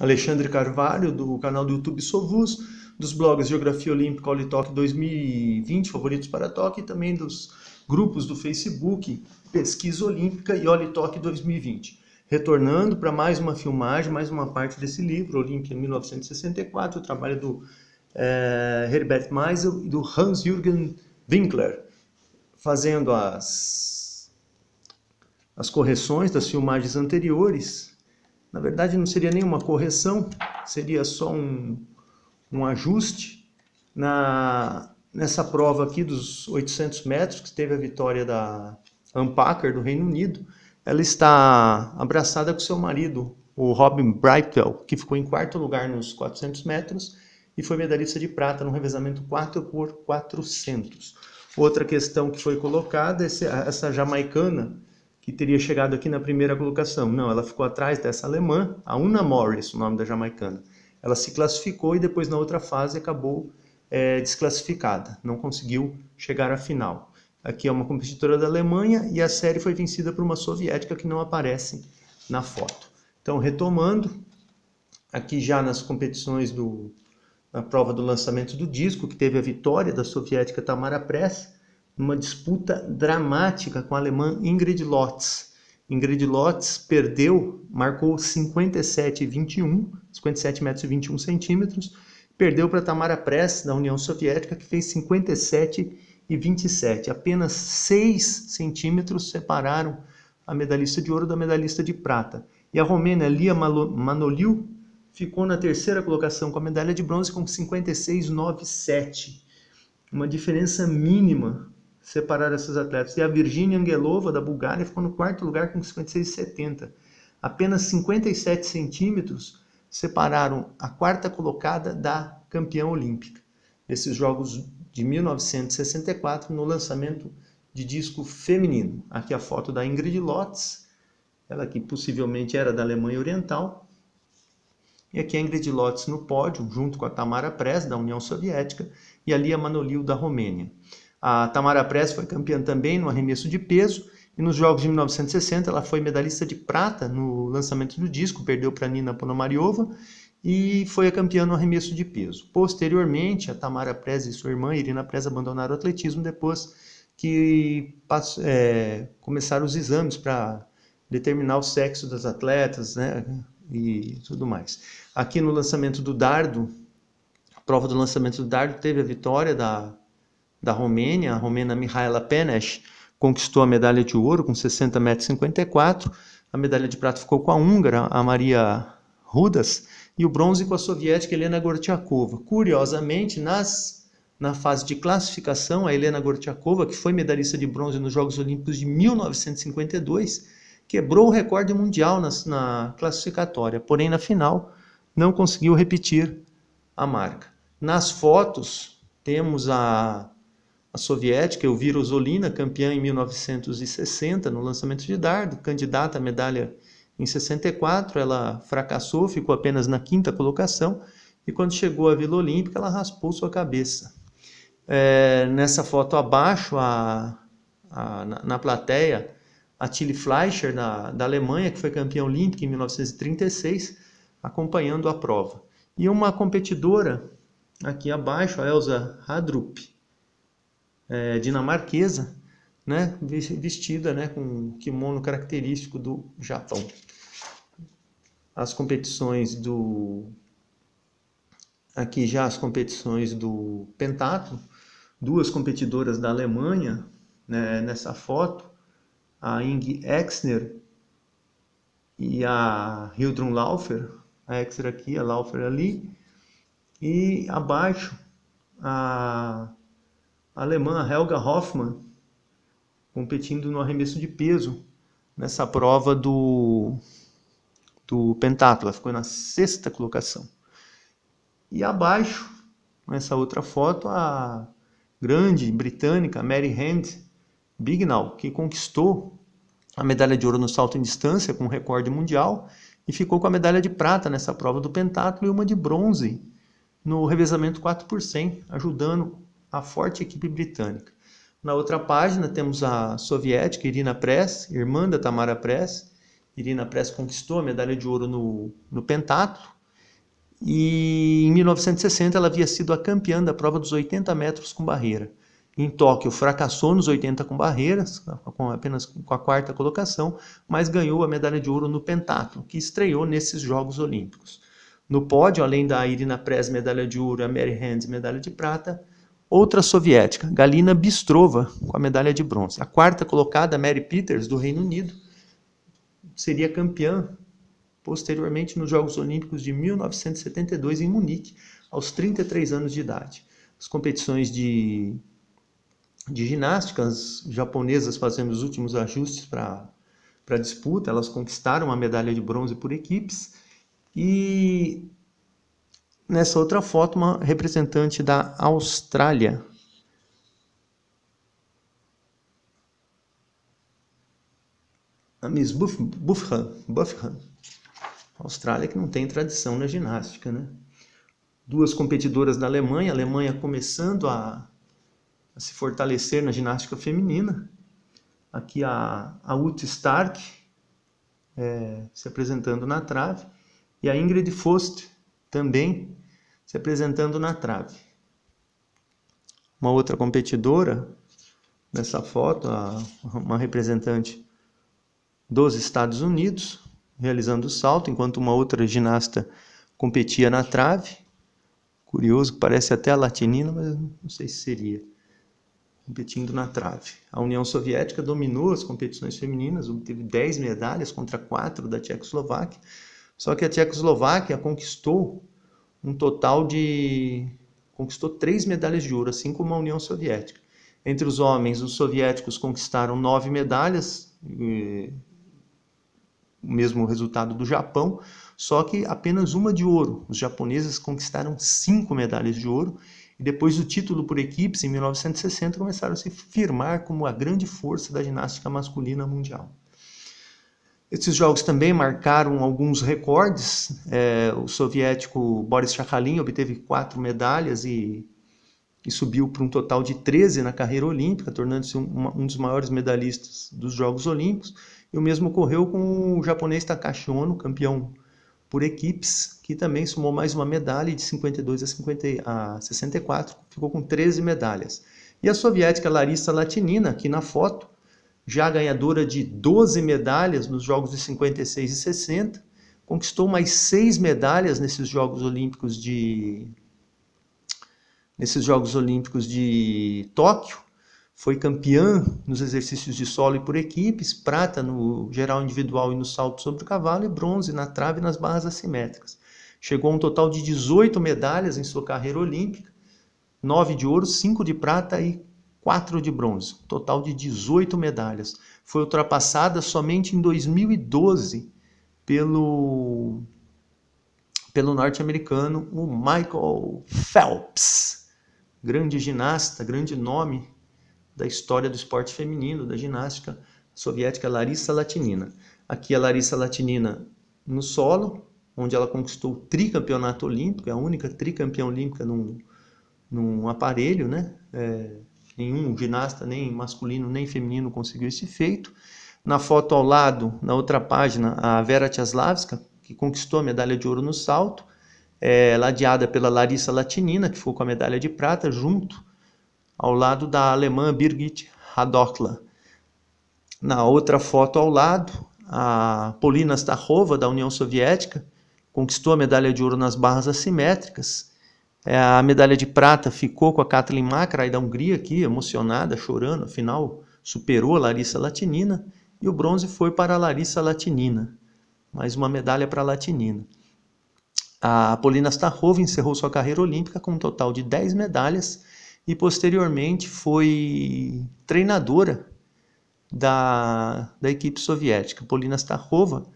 Alexandre Carvalho, do canal do YouTube Sovus, dos blogs Geografia Olímpica Olitok 2020, Favoritos para Tóquio, e também dos grupos do Facebook Pesquisa Olímpica e Olitok 2020. Retornando para mais uma filmagem, mais uma parte desse livro, Olímpia 1964, o trabalho do é, Herbert Meisel e do Hans-Jürgen Winkler, fazendo as, as correções das filmagens anteriores. Na verdade, não seria nenhuma correção, seria só um, um ajuste na, nessa prova aqui dos 800 metros, que teve a vitória da Ampacker do Reino Unido, ela está abraçada com seu marido, o Robin Brightwell, que ficou em quarto lugar nos 400 metros e foi medalhista de prata no revezamento 4 por 400. Outra questão que foi colocada, essa jamaicana, que teria chegado aqui na primeira colocação. Não, ela ficou atrás dessa alemã, a Una Morris, o nome da jamaicana. Ela se classificou e depois na outra fase acabou é, desclassificada, não conseguiu chegar à final. Aqui é uma competidora da Alemanha e a série foi vencida por uma soviética que não aparece na foto. Então, retomando, aqui já nas competições do, na prova do lançamento do disco, que teve a vitória da soviética Tamara Press, numa disputa dramática com a alemã Ingrid Lotz. Ingrid Lotz perdeu, marcou 57 e 21, 57 metros e 21 centímetros, Perdeu para Tamara Press, da União Soviética, que fez 57 e 27. Apenas 6 centímetros separaram a medalhista de ouro da medalhista de prata. E a romena Lia Manoliu ficou na terceira colocação com a medalha de bronze com 56,97. Uma diferença mínima separar essas atletas. E a Virginia Angelova, da Bulgária, ficou no quarto lugar com 56,70. Apenas 57 centímetros separaram a quarta colocada da campeã olímpica. Nesses Jogos de 1964, no lançamento de disco feminino. Aqui a foto da Ingrid Lotz, ela que possivelmente era da Alemanha Oriental. E aqui a Ingrid Lotz no pódio, junto com a Tamara Press, da União Soviética, e a Lia Manoliu, da Romênia. A Tamara Press foi campeã também no arremesso de peso e nos Jogos de 1960 ela foi medalhista de prata no lançamento do disco, perdeu para Nina Ponomariova e foi a campeã no arremesso de peso. Posteriormente, a Tamara Prez e sua irmã Irina Prez abandonaram o atletismo depois que é, começaram os exames para determinar o sexo das atletas né, e tudo mais. Aqui no lançamento do dardo, a prova do lançamento do dardo teve a vitória da, da Romênia, a romena Mihaela Penes, conquistou a medalha de ouro com 60 metros 54. A medalha de prata ficou com a húngara, a Maria Rudas, e o bronze com a soviética Helena Gortiakova. Curiosamente, nas, na fase de classificação, a Helena Gortiakova, que foi medalhista de bronze nos Jogos Olímpicos de 1952, quebrou o recorde mundial na, na classificatória, porém na final não conseguiu repetir a marca. Nas fotos, temos a a soviética Elvira Zolina, campeã em 1960 no lançamento de dardo, candidata à medalha em 64, ela fracassou, ficou apenas na quinta colocação e quando chegou à Vila Olímpica ela raspou sua cabeça. É, nessa foto abaixo, a, a, na, na, plateia, a Tilly Fleischer, da, da Alemanha, que foi campeã olímpica em 1936, acompanhando a prova. E uma competidora aqui abaixo, a Elsa Hadrup, é, dinamarquesa, né, vestida né, com kimono característico do Japão. As competições do. Aqui já as competições do pentatlo, duas competidoras da Alemanha né, nessa foto, a Ing Exner e a Hildrun Laufer, a Exner aqui, a Laufer ali, e abaixo a alemã Helga Hoffmann competindo no arremesso de peso nessa prova do, do pentatlo. Ela ficou na sexta colocação. E abaixo, nessa outra foto, a grande britânica Mary Hand Bignall, que conquistou a medalha de ouro no salto em distância com recorde mundial e ficou com a medalha de prata nessa prova do pentatlo e uma de bronze no revezamento 4 por 100, ajudando a forte equipe britânica. Na outra página temos a soviética Irina Press, irmã da Tamara Press. Irina Press conquistou a medalha de ouro no, no pentatlo e em 1960 ela havia sido a campeã da prova dos 80 metros com barreira. Em Tóquio fracassou nos 80 com barreiras, com apenas com a quarta colocação, mas ganhou a medalha de ouro no pentatlo, que estreou nesses Jogos Olímpicos. No pódio, além da Irina Press, medalha de ouro, a Mary Hand, medalha de prata, outra soviética, Galina Bistrova, com a medalha de bronze. A quarta colocada, Mary Peters, do Reino Unido, seria campeã posteriormente nos Jogos Olímpicos de 1972 em Munique, aos 33 anos de idade. As competições de, de ginástica, as japonesas fazendo os últimos ajustes para a disputa, elas conquistaram a medalha de bronze por equipes e nessa outra foto uma representante da Austrália, a Miss Buffham, Buffham, Austrália que não tem tradição na ginástica, né? Duas competidoras da Alemanha, a Alemanha começando a, a se fortalecer na ginástica feminina. Aqui a, a Ute Stark é, se apresentando na trave e a Ingrid Fost também se apresentando na trave. Uma outra competidora nessa foto, uma representante dos Estados Unidos, realizando o salto, enquanto uma outra ginasta competia na trave. Curioso, parece até a latinina, mas não sei se seria. Competindo na trave. A União Soviética dominou as competições femininas, obteve 10 medalhas contra 4 da Tchecoslováquia. Só que a Tchecoslováquia conquistou um total de. conquistou três medalhas de ouro, assim como a União Soviética. Entre os homens, os soviéticos conquistaram nove medalhas, o mesmo resultado do Japão, só que apenas uma de ouro. Os japoneses conquistaram cinco medalhas de ouro e depois do título por equipes, em 1960, começaram a se firmar como a grande força da ginástica masculina mundial. Esses jogos também marcaram alguns recordes. É, o soviético Boris Chakhalin obteve quatro medalhas e, e subiu para um total de 13 na carreira olímpica, tornando-se um, um dos maiores medalhistas dos Jogos Olímpicos. E o mesmo ocorreu com o japonês Takashi Ono, campeão por equipes, que também somou mais uma medalha de 52 a, 50, a 64, ficou com 13 medalhas. E a soviética Larissa Latinina, aqui na foto, já ganhadora de 12 medalhas nos Jogos de 56 e 60, conquistou mais seis medalhas nesses Jogos Olímpicos de nesses Jogos Olímpicos de Tóquio foi campeã nos exercícios de solo e por equipes, prata no geral individual e no salto sobre o cavalo e bronze na trave e nas barras assimétricas. Chegou a um total de 18 medalhas em sua carreira olímpica, 9 de ouro, 5 de prata e 4 de bronze, total de 18 medalhas. Foi ultrapassada somente em 2012 pelo pelo norte-americano, o Michael Phelps, grande ginasta, grande nome da história do esporte feminino, da ginástica soviética Larissa Latinina. Aqui a Larissa Latinina no solo, onde ela conquistou o tricampeonato olímpico, é a única tricampeã olímpica num, num aparelho, né? É, nenhum ginasta, nem masculino nem feminino, conseguiu esse feito. Na foto ao lado, na outra página, a Vera Tchaslavska, que conquistou a medalha de ouro no salto, é, ladeada pela Larissa Latinina, que ficou com a medalha de prata, junto ao lado da alemã Birgit Radokla. Na outra foto ao lado, a Polina Stachova, da União Soviética, conquistou a medalha de ouro nas barras assimétricas. É, a medalha de prata ficou com a Kathleen Makrai da Hungria aqui, emocionada, chorando, afinal superou a Larissa Latinina. E o bronze foi para a Larissa Latinina, mais uma medalha para a Latinina. A Polina Stachova encerrou sua carreira olímpica com um total de 10 medalhas e posteriormente foi treinadora da, da equipe soviética. Polina Stachova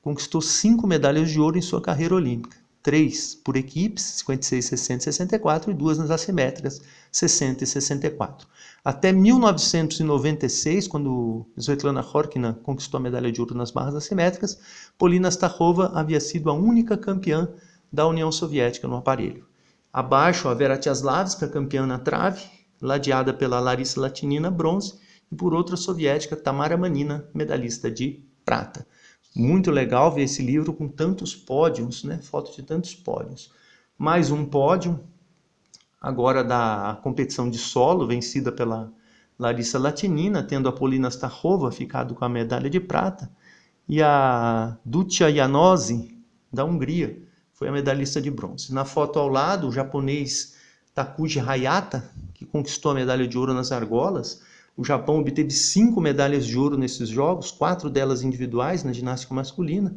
conquistou cinco medalhas de ouro em sua carreira olímpica. Três por equipes, 56, 60 e 64, e duas nas assimétricas, 60 e 64. Até 1996, quando Svetlana Khorkina conquistou a medalha de ouro nas barras assimétricas, Polina Stachova havia sido a única campeã da União Soviética no aparelho. Abaixo, a Vera Tiaslavska, campeã na trave, ladeada pela Larissa Latinina, bronze, e por outra soviética, Tamara Manina, medalhista de prata. Muito legal ver esse livro com tantos pódios, né? Fotos de tantos pódios. Mais um pódio, agora da competição de solo, vencida pela Larissa Latinina, tendo a Polina Starrova ficado com a medalha de prata, e a Ducia Janose, da Hungria, foi a medalhista de bronze. Na foto ao lado, o japonês Takuji Hayata, que conquistou a medalha de ouro nas argolas. O Japão obteve cinco medalhas de ouro nesses jogos, quatro delas individuais na ginástica masculina.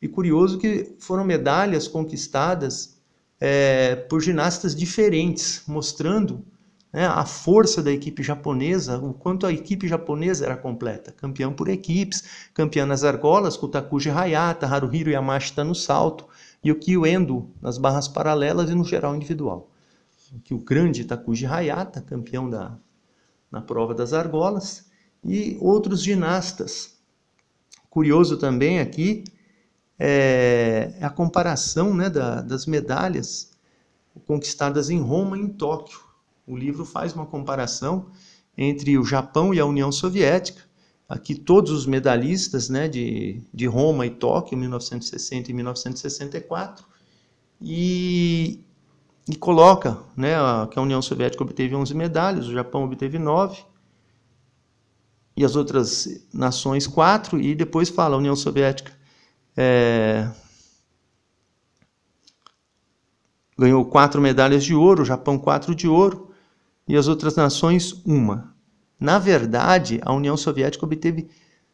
E curioso que foram medalhas conquistadas é, por ginastas diferentes, mostrando né, a força da equipe japonesa, o quanto a equipe japonesa era completa. Campeão por equipes, campeã nas argolas, com Takuji Hayata, Haruhiro Yamashita no salto, e o Kyo Endo nas barras paralelas e no geral individual. Que o grande Takuji Hayata, campeão da, na prova das argolas, e outros ginastas. Curioso também aqui é a comparação né, da, das medalhas conquistadas em Roma e em Tóquio. O livro faz uma comparação entre o Japão e a União Soviética. Aqui todos os medalhistas né, de, de Roma e Tóquio, 1960 e 1964, e, e coloca né, que a União Soviética obteve 11 medalhas, o Japão obteve 9, e as outras nações 4, e depois fala a União Soviética é, ganhou 4 medalhas de ouro, o Japão 4 de ouro, e as outras nações uma. Na verdade, a União Soviética obteve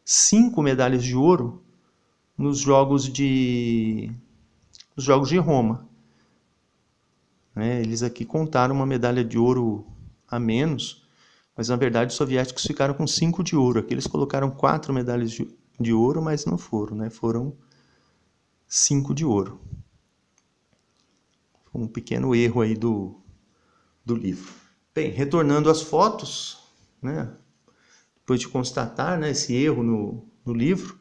cinco medalhas de ouro nos Jogos de, nos jogos de Roma. Né? Eles aqui contaram uma medalha de ouro a menos, mas na verdade os soviéticos ficaram com cinco de ouro. Aqui eles colocaram quatro medalhas de, de ouro, mas não foram, né? foram cinco de ouro. Um pequeno erro aí do, do livro. Bem, retornando às fotos, né? depois de constatar né, esse erro no, no livro,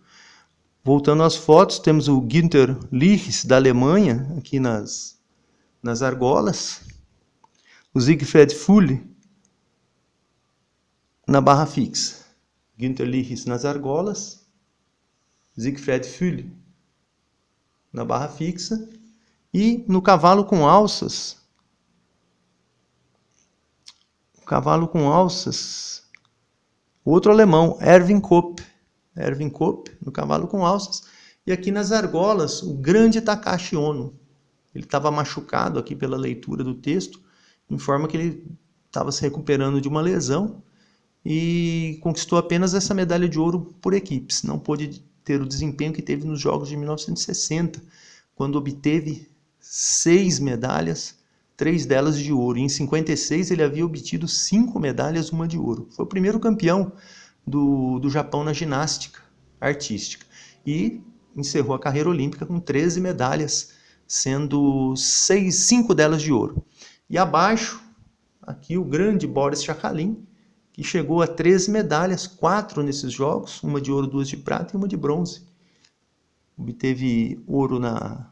voltando às fotos, temos o Günther Lichs, da Alemanha, aqui nas, nas argolas, o Siegfried Fulle na barra fixa, Günther Lichs nas argolas, Siegfried Fulle na barra fixa e no cavalo com alças, cavalo com alças, outro alemão, Erwin Kopp, Erwin Kopp no cavalo com alças, e aqui nas argolas, o grande Takashi Ono, ele estava machucado aqui pela leitura do texto, informa que ele estava se recuperando de uma lesão e conquistou apenas essa medalha de ouro por equipes. Não pôde ter o desempenho que teve nos Jogos de 1960, quando obteve seis medalhas, três delas de ouro. Em 56 ele havia obtido cinco medalhas, uma de ouro. Foi o primeiro campeão do, do Japão na ginástica artística. E encerrou a carreira olímpica com 13 medalhas sendo seis, cinco delas de ouro. E abaixo, aqui o grande Boris Chakalin, que chegou a 13 medalhas, quatro nesses jogos, uma de ouro, duas de prata e uma de bronze. Obteve ouro na,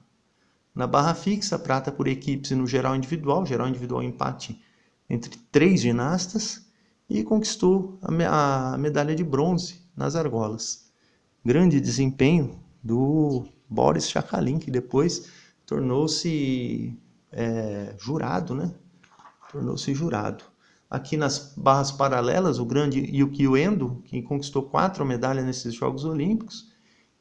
na barra fixa, prata por equipes e no geral individual, geral individual empate entre três ginastas, e conquistou a, a medalha de bronze nas argolas. Grande desempenho do Boris Chakalin, que depois tornou-se é, jurado, né? Tornou-se jurado. Aqui nas barras paralelas, o grande Yukio Endo, que conquistou quatro medalhas nesses Jogos Olímpicos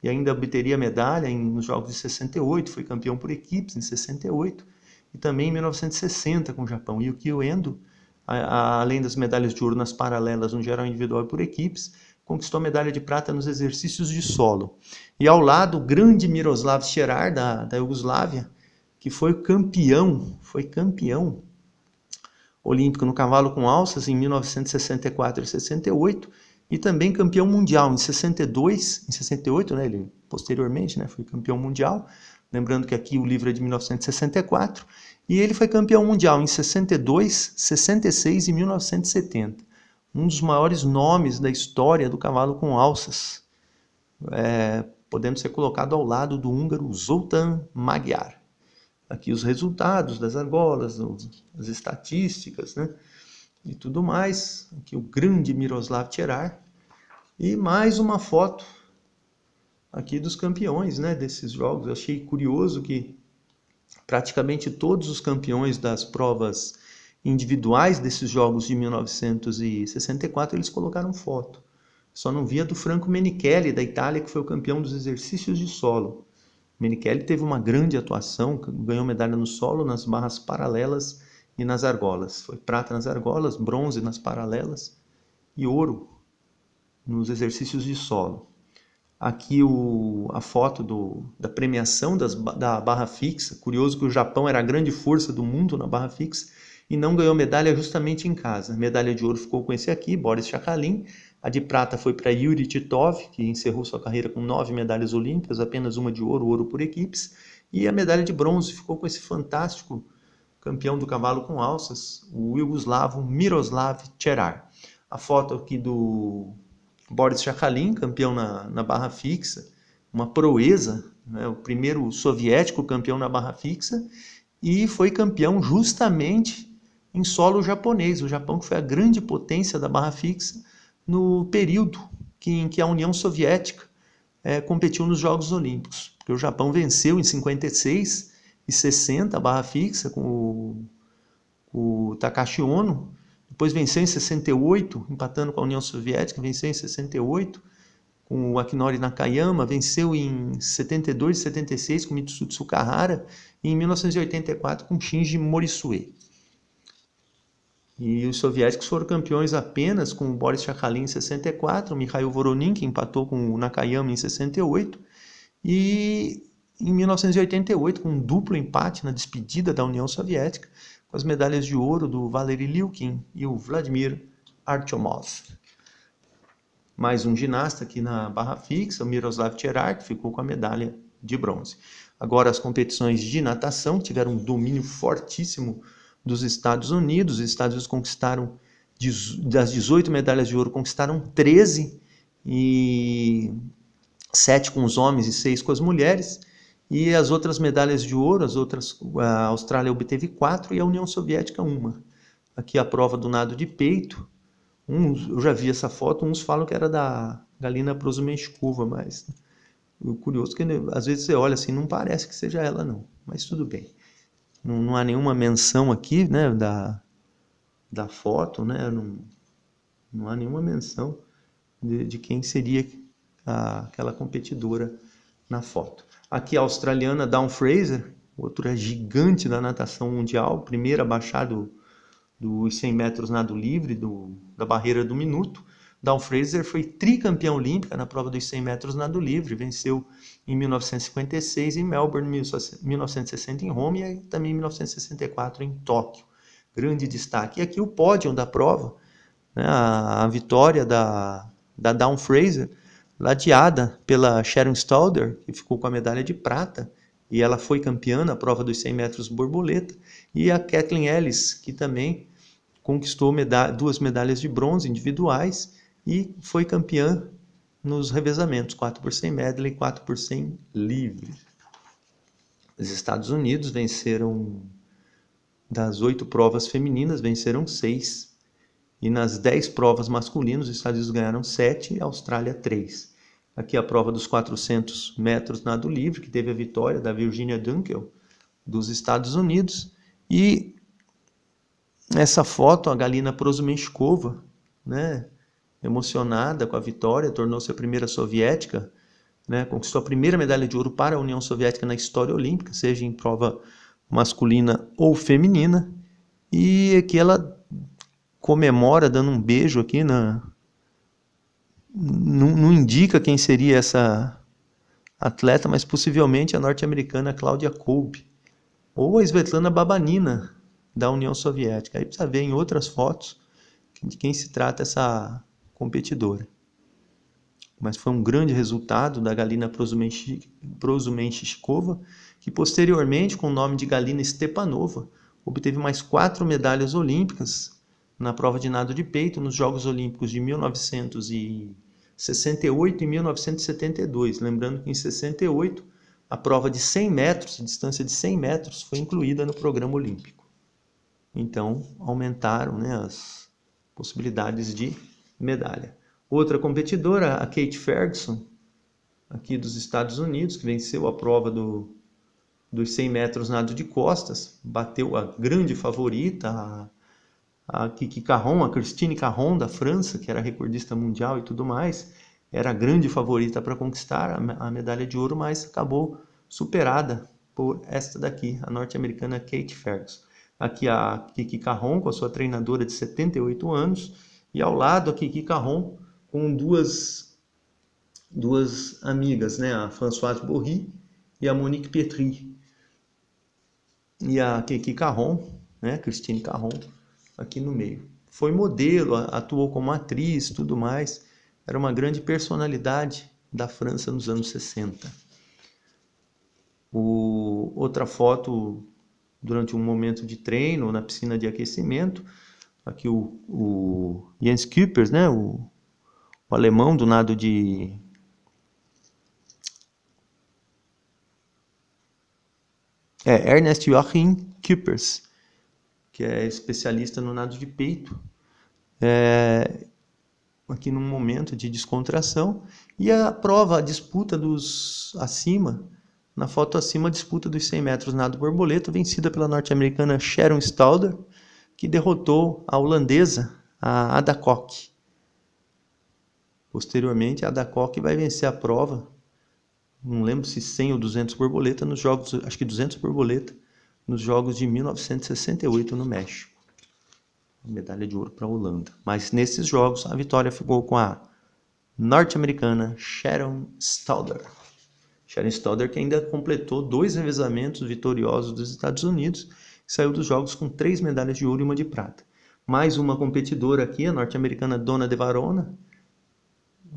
e ainda obteria medalha em, nos Jogos de 68, foi campeão por equipes em 68 e também em 1960 com o Japão. Yukio Endo, a, a, além das medalhas de ouro nas paralelas no geral individual e por equipes, conquistou medalha de prata nos exercícios de solo. E ao lado, o grande Miroslav Scherar, da, da Iugoslávia, que foi campeão, foi campeão olímpico no cavalo com alças em 1964 e 68 e também campeão mundial em 62, em 68, né, ele posteriormente, né, foi campeão mundial. Lembrando que aqui o livro é de 1964 e ele foi campeão mundial em 62, 66 e 1970 um dos maiores nomes da história do cavalo com alças, é, podendo ser colocado ao lado do húngaro Zoltán Magyar. Aqui os resultados das argolas, as estatísticas, né? E tudo mais. Aqui o grande Miroslav Tcherar. E mais uma foto aqui dos campeões né, desses jogos. Eu achei curioso que praticamente todos os campeões das provas individuais desses jogos de 1964 eles colocaram foto. Só não via do Franco Menichelli da Itália que foi o campeão dos exercícios de solo. Menichelli teve uma grande atuação, ganhou medalha no solo, nas barras paralelas e nas argolas. Foi prata nas argolas, bronze nas paralelas e ouro nos exercícios de solo. Aqui o, a foto do, da premiação das, da barra fixa. Curioso que o Japão era a grande força do mundo na barra fixa e não ganhou medalha justamente em casa. A medalha de ouro ficou com esse aqui, Boris Chakalin. A de prata foi para Yuri Titov, que encerrou sua carreira com nove medalhas olímpicas, apenas uma de ouro, ouro por equipes. E a medalha de bronze ficou com esse fantástico campeão do cavalo com alças, o Yugoslavo Miroslav Cerar. A foto aqui do Boris Chakalin, campeão na, na barra fixa, uma proeza, né, o primeiro soviético campeão na barra fixa, e foi campeão justamente em solo japonês. O Japão que foi a grande potência da barra fixa no período que, em que a União Soviética é, competiu nos Jogos Olímpicos. Porque o Japão venceu em 56 e 60 a barra fixa com o, o Takashi Ono, depois venceu em 68, empatando com a União Soviética, venceu em 68 com o Akinori Nakayama, venceu em 72 e 76 com Mitsutsu Kahara e em 1984 com Shinji Morisue. E os soviéticos foram campeões apenas com o Boris Chakalin em 64, o Mikhail Voronin, que empatou com o Nakayama em 68, e em 1988, com um duplo empate na despedida da União Soviética, com as medalhas de ouro do Valery Liukin e o Vladimir Artyomov. Mais um ginasta aqui na barra fixa, o Miroslav Tcherar, que ficou com a medalha de bronze. Agora as competições de natação tiveram um domínio fortíssimo dos Estados Unidos. Os Estados Unidos conquistaram, das 18 medalhas de ouro, conquistaram 13, e 7 com os homens e 6 com as mulheres. E as outras medalhas de ouro, as outras, a Austrália obteve quatro e a União Soviética uma. Aqui a prova do nado de peito. Uns, eu já vi essa foto, uns falam que era da Galina Prosumenchkova, mas o curioso é que às vezes você olha assim, não parece que seja ela não, mas tudo bem. Não, não há nenhuma menção aqui, né, da, da foto, né, não, não há nenhuma menção de, de quem seria a, aquela competidora na foto. Aqui a australiana Dawn Fraser, outra gigante da natação mundial, primeira a baixar do, dos 100 metros nado livre, do, da barreira do minuto. Dawn Fraser foi tricampeã olímpica na prova dos 100 metros nado livre, venceu em 1956 em Melbourne, 1960 em Roma e também em 1964 em Tóquio. Grande destaque. E aqui o pódio da prova, né, a, vitória da, da Dawn Fraser, ladeada pela Sharon Stalder, que ficou com a medalha de prata, e ela foi campeã na prova dos 100 metros borboleta, e a Kathleen Ellis, que também conquistou medalha, duas medalhas de bronze individuais e foi campeã nos revezamentos, 4 por 100 medley e 4 por 100 livre. Os Estados Unidos venceram, das oito provas femininas, venceram seis. E nas dez provas masculinas, os Estados Unidos ganharam sete e a Austrália três. Aqui a prova dos 400 metros nado livre, que teve a vitória da Virginia Dunkel, dos Estados Unidos. E essa foto, a Galina Prosumenchkova, né, emocionada com a vitória, tornou-se a primeira soviética, né, conquistou a primeira medalha de ouro para a União Soviética na história olímpica, seja em prova masculina ou feminina. E aqui ela comemora dando um beijo aqui na, não, não indica quem seria essa atleta, mas possivelmente a norte-americana Cláudia Kolbe ou a Svetlana Babanina da União Soviética. Aí precisa ver em outras fotos de quem se trata essa competidora. Mas foi um grande resultado da Galina Prosumenchikova, que posteriormente, com o nome de Galina Stepanova, obteve mais quatro medalhas olímpicas na prova de nado de peito nos Jogos Olímpicos de 1900 e 68 e 1972. Lembrando que em 68 a prova de 100 metros, distância de 100 metros, foi incluída no programa olímpico. Então aumentaram né, as possibilidades de medalha. Outra competidora, a Kate Ferguson, aqui dos Estados Unidos, que venceu a prova do, dos 100 metros nado de costas, bateu a grande favorita, a, a Kiki Carron, a Christine Carron da França, que era recordista mundial e tudo mais, era a grande favorita para conquistar a, medalha de ouro, mas acabou superada por esta daqui, a norte-americana Kate Ferguson. Aqui a Kiki Carron com a sua treinadora de 78 anos e ao lado a Kiki Carron com duas duas amigas, né, a Françoise Borry e a Monique Petri. E a Kiki Carron, né, Christine Carron, aqui no meio. Foi modelo, atuou como atriz, tudo mais. Era uma grande personalidade da França nos anos 60. O, outra foto durante um momento de treino na piscina de aquecimento. Aqui o, o Jens Küppers, né, o, o alemão do nado de É, Ernest Joachim Küppers, que é especialista no nado de peito, é, aqui num momento de descontração, e a prova, a disputa dos acima, na foto acima, a disputa dos 100 metros nado borboleta, vencida pela norte-americana Sharon Stalder, que derrotou a holandesa, a Ada Koch. Posteriormente, a Ada Koch vai vencer a prova não lembro se 100 ou 200 borboleta nos jogos, acho que 200 borboleta nos jogos de 1968 no México. Medalha de ouro para a Holanda. Mas nesses jogos a vitória ficou com a norte-americana Sharon Stalder. Sharon Stalder que ainda completou dois revezamentos vitoriosos dos Estados Unidos saiu dos jogos com três medalhas de ouro e uma de prata. Mais uma competidora aqui, a norte-americana Dona de Varona,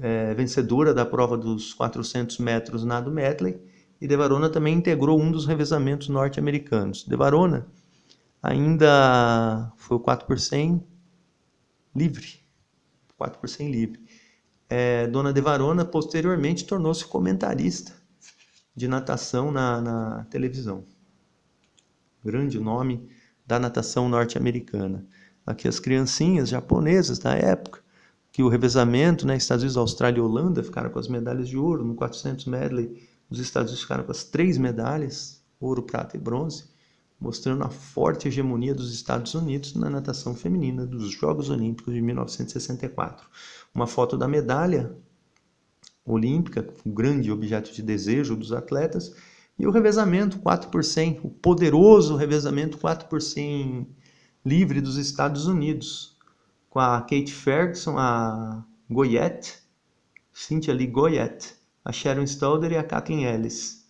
é, vencedora da prova dos 400 metros nado medley, e De Varona também integrou um dos revezamentos norte-americanos. De Varona ainda foi o 4 por 100 livre. 4 por 100 livre. É, Dona De Varona posteriormente tornou-se comentarista de natação na, na televisão. Grande nome da natação norte-americana. Aqui as criancinhas japonesas da época que o revezamento, né, Estados Unidos, Austrália e Holanda ficaram com as medalhas de ouro, no 400 medley os Estados Unidos ficaram com as três medalhas, ouro, prata e bronze, mostrando a forte hegemonia dos Estados Unidos na natação feminina dos Jogos Olímpicos de 1964. Uma foto da medalha olímpica, um grande objeto de desejo dos atletas, e o revezamento 4 por 100, o poderoso revezamento 4 por 100 livre dos Estados Unidos, com a Kate Ferguson, a Goyette, Cynthia Lee Goyette, a Sharon Stalder e a Kathleen Ellis.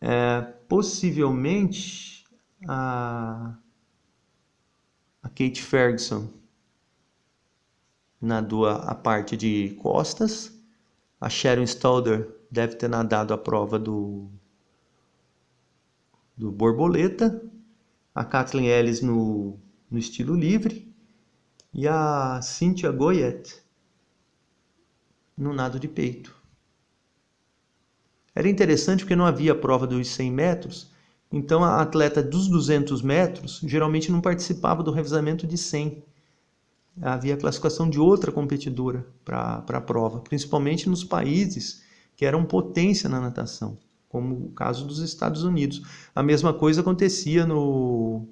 É, possivelmente a, a Kate Ferguson nadou a, parte de costas, a Sharon Stalder deve ter nadado a prova do, do borboleta, a Kathleen Ellis no, no estilo livre e a Cynthia Goyette no nado de peito. Era interessante porque não havia prova dos 100 metros, então a atleta dos 200 metros geralmente não participava do revezamento de 100. Havia classificação de outra competidora para a prova, principalmente nos países que eram potência na natação, como o caso dos Estados Unidos. A mesma coisa acontecia no,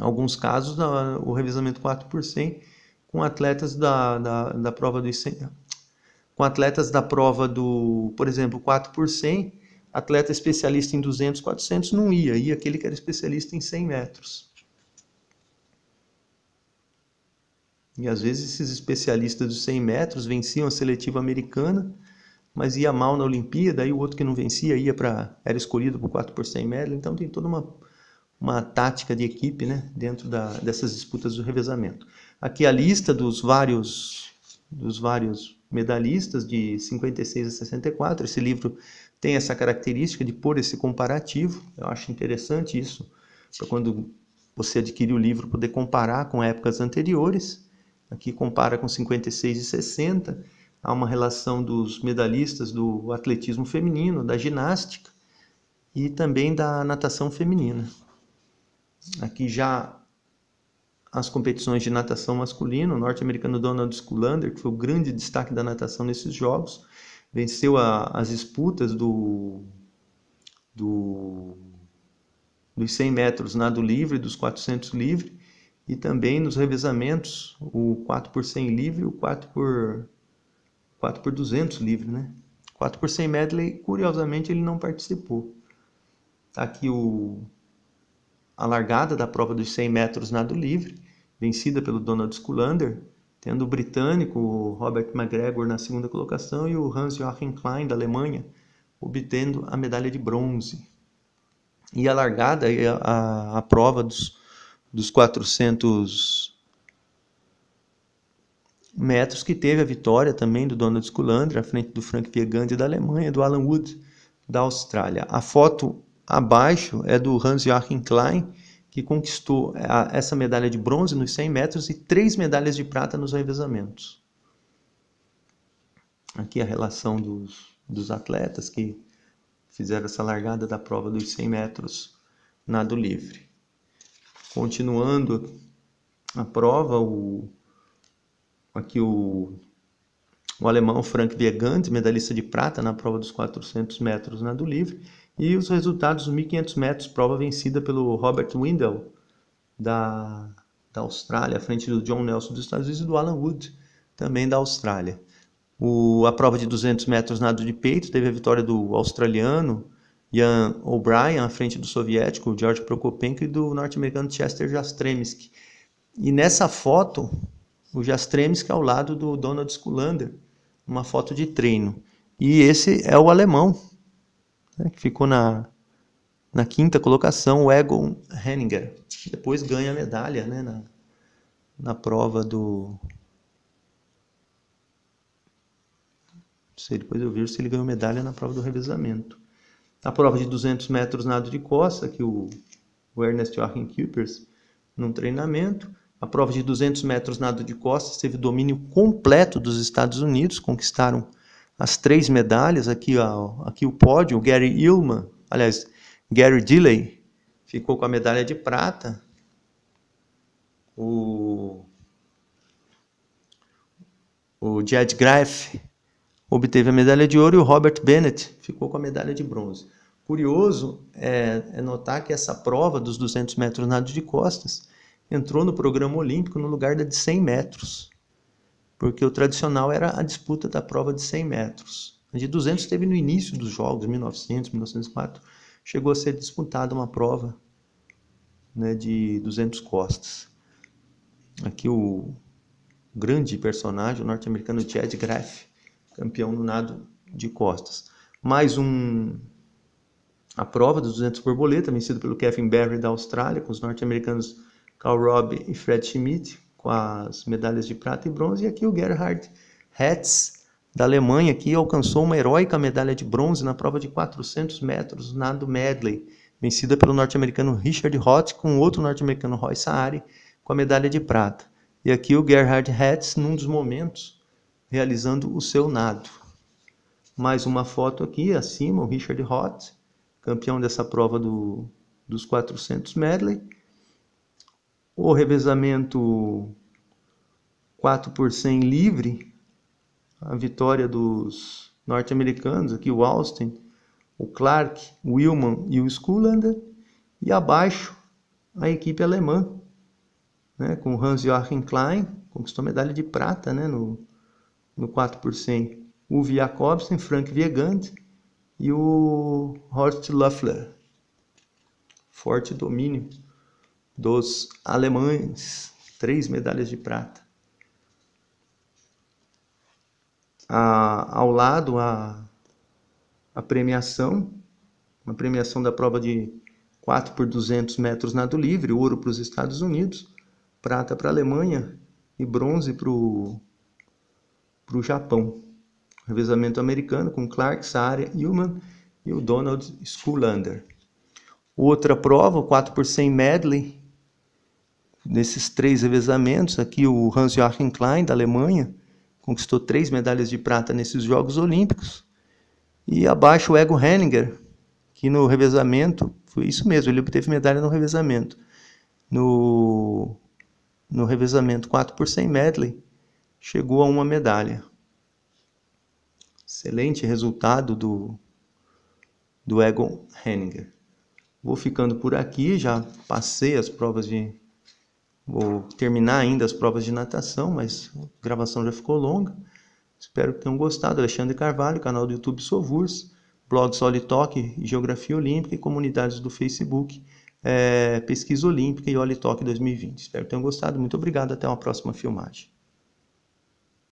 alguns casos, o revezamento 4 por 100 com atletas da, da, da prova do 100, com atletas da prova do, por exemplo, 4 por 100, atleta especialista em 200, 400 não ia, ia aquele que era especialista em 100 metros. E às vezes esses especialistas dos 100 metros venciam a seletiva americana, mas ia mal na Olimpíada, aí o outro que não vencia ia para era escolhido o 4 por 100 metros, então tem toda uma uma tática de equipe né, dentro da, dessas disputas do revezamento. Aqui a lista dos vários, dos vários medalhistas de 56 a 64. Esse livro tem essa característica de pôr esse comparativo. Eu acho interessante isso, para quando você adquirir o livro poder comparar com épocas anteriores. Aqui compara com 56 e 60. Há uma relação dos medalhistas do atletismo feminino, da ginástica e também da natação feminina. Aqui já as competições de natação masculino, o norte-americano Donald Sculander, que foi o grande destaque da natação nesses jogos, venceu a, as disputas do, do, dos 100 metros nado livre, dos 400 livre, e também nos revezamentos, o 4 por 100 livre e o 4 por, 4 por 200 livre, né? 4 por 100 medley, curiosamente, ele não participou. Tá aqui o, a largada da prova dos 100 metros nado livre, vencida pelo Donald Sculander, tendo o britânico Robert McGregor na segunda colocação e o Hans-Joachim Klein da Alemanha obtendo a medalha de bronze. E a largada, a, a, a prova dos, dos 400 metros, que teve a vitória também do Donald Sculander, à frente do Frank Viegandi da Alemanha, do Alan Wood da Austrália. A foto abaixo é do Hans-Joachim Klein, que conquistou essa medalha de bronze nos 100 metros e três medalhas de prata nos revezamentos. Aqui a relação dos, dos atletas que fizeram essa largada da prova dos 100 metros nado livre. Continuando a prova, o, aqui o, o alemão Frank Viegand, medalhista de prata na prova dos 400 metros nado livre, e os resultados dos 1.500 metros, prova vencida pelo Robert Windle, da, da Austrália, à frente do John Nelson dos Estados Unidos e do Alan Wood, também da Austrália. O, a prova de 200 metros nado de peito teve a vitória do australiano Ian O'Brien, à frente do soviético George Prokopenko e do norte-americano Chester Jastremski. E nessa foto, o Jastremski ao lado do Donald Sculander, uma foto de treino. E esse é o alemão, né, que ficou na, na quinta colocação, o Egon Henninger, depois ganha a medalha né, na, na prova do. Não sei, depois eu vejo se ele ganhou medalha na prova do revezamento. A prova de 200 metros nado de costa, que o, o Ernest Joachim Kuipers, num treinamento. A prova de 200 metros nado de costas teve domínio completo dos Estados Unidos, conquistaram as três medalhas, aqui, ó, aqui o pódio, o Gary Illman, aliás, Gary Dilley ficou com a medalha de prata, o, o Jed Graff obteve a medalha de ouro e o Robert Bennett ficou com a medalha de bronze. Curioso é, é notar que essa prova dos 200 metros nado de costas entrou no programa olímpico no lugar da de 100 metros porque o tradicional era a disputa da prova de 100 metros. A de 200 teve no início dos jogos, 1900, 1904, chegou a ser disputada uma prova né, de 200 costas. Aqui o grande personagem, o norte-americano Chad Graff, campeão no nado de costas. Mais um a prova dos 200 borboleta, vencida pelo Kevin Barry da Austrália, com os norte-americanos Carl Robb e Fred Schmidt, com as medalhas de prata e bronze. E aqui o Gerhard Hetz, da Alemanha, que alcançou uma heróica medalha de bronze na prova de 400 metros nado medley, vencida pelo norte-americano Richard Hott com outro norte-americano Roy Saari com a medalha de prata. E aqui o Gerhard Hetz, num dos momentos, realizando o seu nado. Mais uma foto aqui acima, o Richard Hott, campeão dessa prova do, dos 400 medley. O revezamento 4 por 100 livre, a vitória dos norte-americanos, aqui o Austin, o Clark, o Willman e o Skulander, e abaixo a equipe alemã, né, com Hans-Joachim Klein, conquistou medalha de prata né, no, no 4 por 100, o Jacobsen, Frank Viegand e o Horst Loeffler. Forte domínio dos alemães, três medalhas de prata. Ao lado, a, a premiação, uma premiação da prova de 4 por 200 metros nado livre, ouro para os Estados Unidos, prata para a Alemanha e bronze para o Japão. Revezamento americano com Clark, Saria, Hillman e o Donald Skulander. Outra prova, 4 por 100 medley, Nesses três revezamentos, aqui o Hans-Joachim Klein, da Alemanha, conquistou três medalhas de prata nesses Jogos Olímpicos. E abaixo o Ego Henninger, que no revezamento, foi isso mesmo, ele obteve medalha no revezamento. No, no revezamento 4 por 100 medley, chegou a uma medalha. Excelente resultado do, do Egon Henninger. Vou ficando por aqui, já passei as provas de. Vou terminar ainda as provas de natação, mas a gravação já ficou longa. Espero que tenham gostado. Alexandre Carvalho, canal do YouTube Sovurs, blog Solitalk, Geografia Olímpica e comunidades do Facebook, é, Pesquisa Olímpica e Olitalk 2020. Espero que tenham gostado. Muito obrigado. Até uma próxima filmagem.